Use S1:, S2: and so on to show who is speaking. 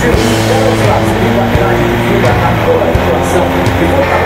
S1: Chegou com os braços e a grande vida na colaboração.